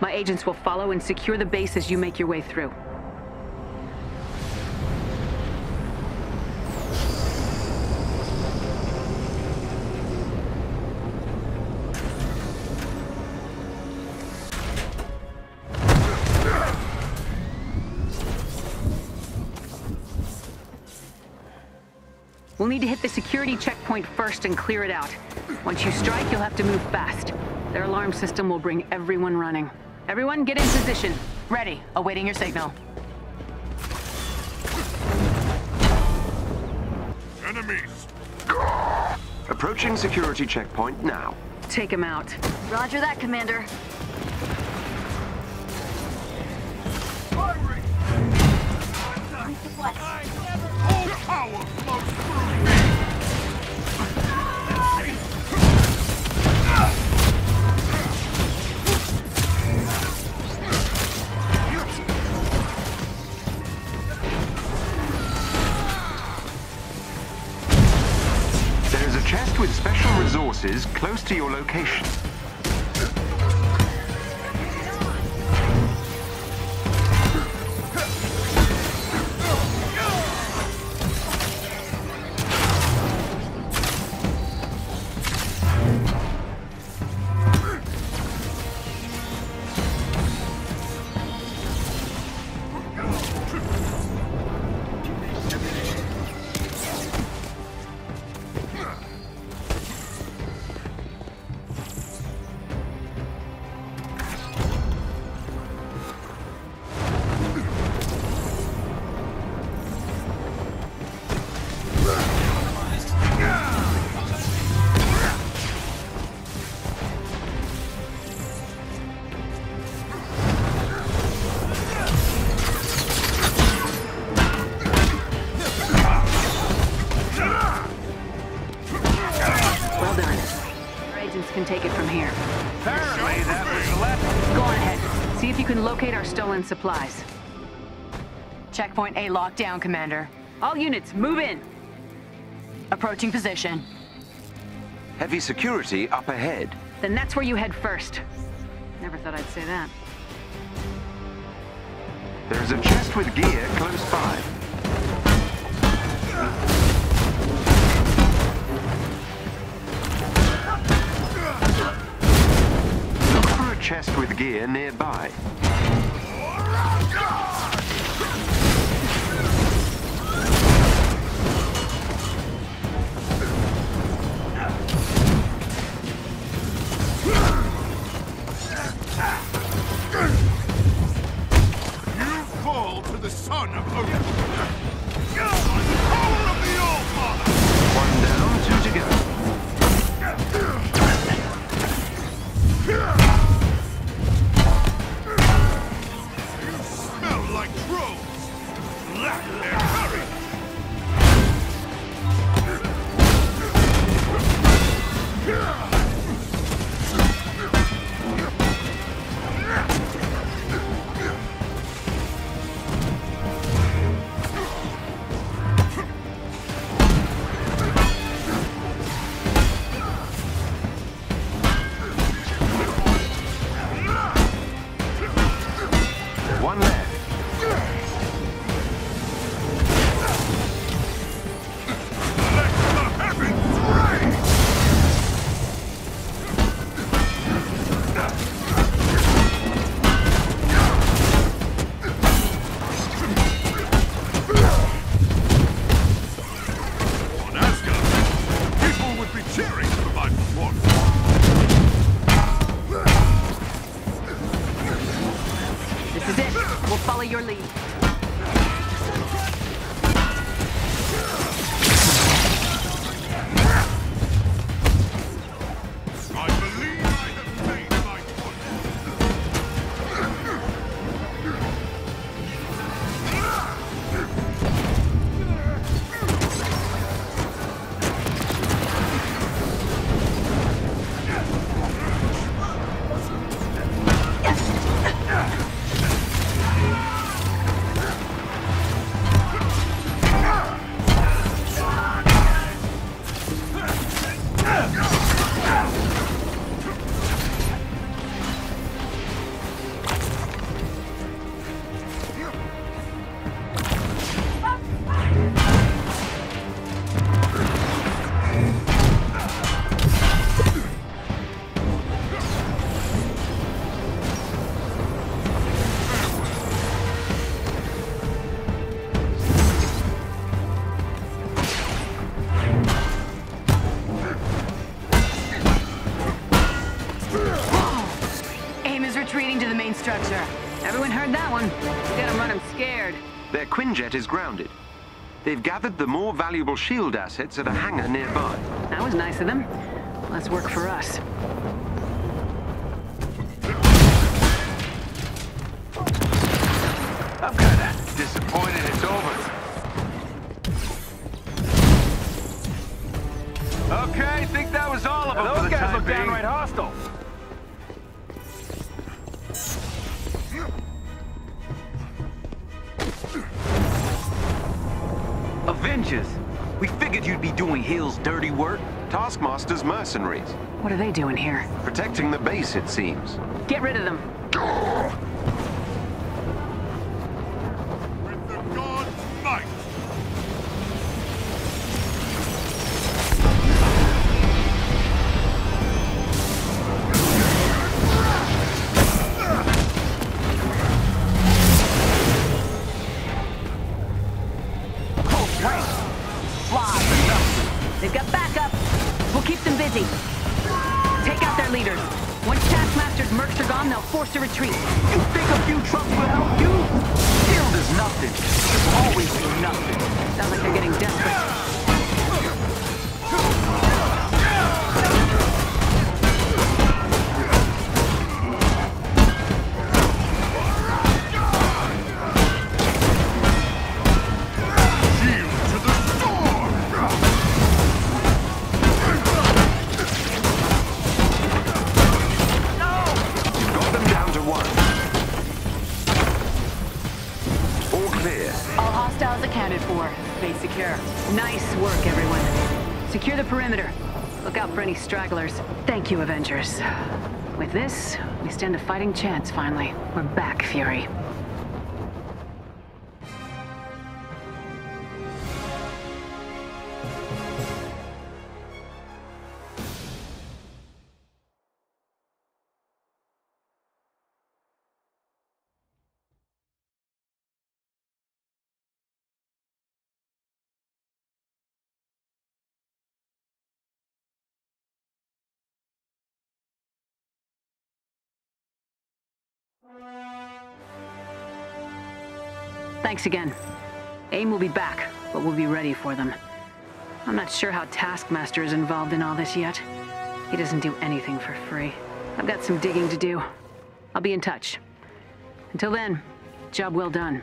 My agents will follow and secure the base as you make your way through. We'll need to hit the security checkpoint first and clear it out. Once you strike, you'll have to move fast. Their alarm system will bring everyone running. Everyone, get in position. Ready. Awaiting your signal. Enemies! Approaching security checkpoint now. Take him out. Roger that, Commander. Firing! What? All power flows through with special resources close to your location. Our agents can take it from here. Apparently that was left. Go on ahead. See if you can locate our stolen supplies. Checkpoint A locked down, Commander. All units, move in. Approaching position. Heavy security up ahead. Then that's where you head first. Never thought I'd say that. There is a chest with gear close by. Chest with gear nearby. We'll follow your lead. To the main structure. Everyone heard that one. Get them running scared. Their Quinjet is grounded. They've gathered the more valuable shield assets at a hangar nearby. That was nice of them. Less work for us. I'm kinda disappointed it's over. Okay, think that was all of them for the guys time look being. downright hostile. We figured you'd be doing Hill's dirty work. Taskmaster's mercenaries. What are they doing here? Protecting the base, it seems. Get rid of them. Busy. Take out their leaders. Once Taskmaster's mercs are gone, they'll force a retreat. You think a few trucks will help you? Shield is nothing. It's always been nothing. Sounds like they're getting desperate. Base secure. Nice work, everyone. Secure the perimeter. Look out for any stragglers. Thank you, Avengers. With this, we stand a fighting chance, finally. We're back, Fury. Thanks again. AIM will be back, but we'll be ready for them. I'm not sure how Taskmaster is involved in all this yet. He doesn't do anything for free. I've got some digging to do. I'll be in touch. Until then, job well done.